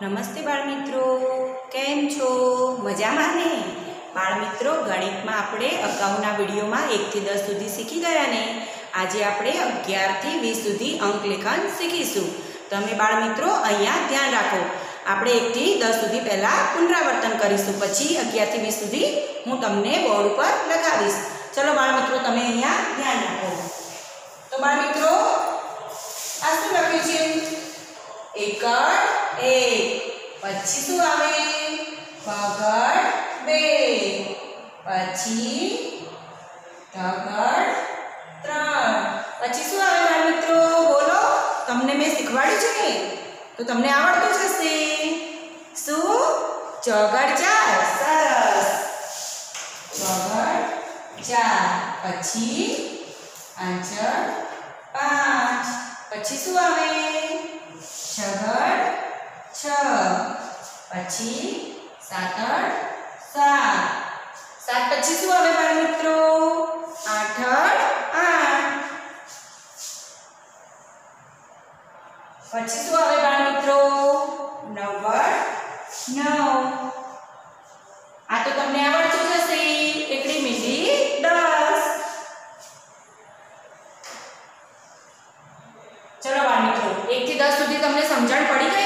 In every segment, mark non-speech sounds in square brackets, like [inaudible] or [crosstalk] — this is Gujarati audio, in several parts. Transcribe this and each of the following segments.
નમસ્તે બાળમિત્રો. કેમ છો? મજામાં ને? બાળમિત્રો, ગણિતમાં આપણે અગાઉના વિડીયોમાં એકથી દસ સુધી શીખી ગયા ને? આજે આપણે અગિયારથી વીસ સુધી અંકલેખન શીખીશું. તમે બાળમિત્રો, અહીંયા ધ્યાન રાખો. આપણે એકથી દસ સુધી પહેલાં પુનરાવર્તન કરીશું. પછી અગિયારથી વીસ સુધી હું તમને બોર્ડ ઉપર લગાવીશ. ચલો બાળમિત્રો, તમે અહીંયા ધ્યાન રાખો. તો બાળમિત્રો, આ શું લખ્યું છે? એકડ એક પછી શું આવે પગડ બે પછી ઢગડ ત્રણ પછી શું આવે મારા મિત્રો બોલો તમને મેં શીખવાડ્યું છે ને તો તમને આવડતું જ હશે શું ચોગડ ચાર સરસ ચોગડ ચાર પછી આંચળ પાંચ પછી શું આવે છગડ છ. પછી સાતડ સાત. સાત પછી શું આવે બાળ મિત્રો? આઠડ આઠ. પછી શું આવે બાળ મિત્રો? નવ નવ. આ તો તમને આવડતું જ હશે. એકડી મીંડી દસ. ચલો બાળ મિત્રો, એક થી દસ સુધી તમને સમજણ પડી ગઈ?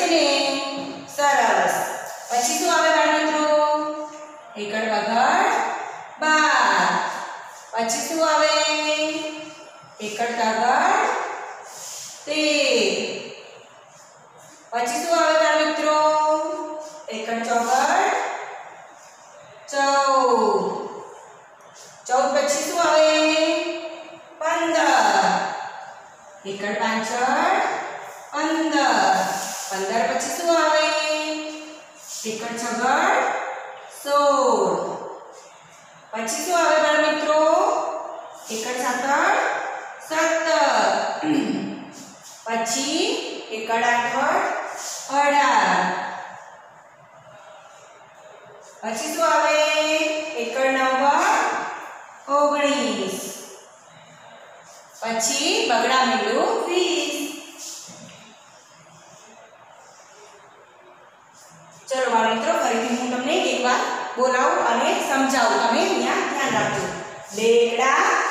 પછી શું આવે એકડ તગડ તેર પછી શું આવે બાળ મિત્રો એકડ ચોગડ ચૌદ ચૌદ પછી શું આવે પંદર એકડ પાછળ પંદર પંદર પછી શું આવે એકડ છગડ સોળ પછી શું આવે બાળ મિત્રો એકડ સાતડ સત્તર. [clears throat] પછી એકડ આઠડ અઢાર. પછી શું આવે? એકડ નવ ઓગણીસ. પછી બગડા મેલું વીસ. ચલો બાળ મિત્રો હું તમને એકવાર બોલાવું અને સમજાવું. તમે અહીંયા ધ્યાન રાખજો. બેગડા